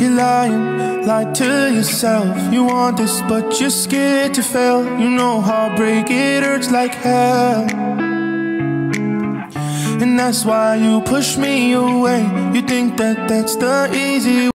You're lying, lie to yourself. You want this, but you're scared to fail. You know heartbreak, it hurts like hell. And that's why you push me away. You think that that's the easy way.